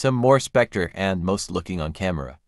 Some more Spectre and most looking on camera.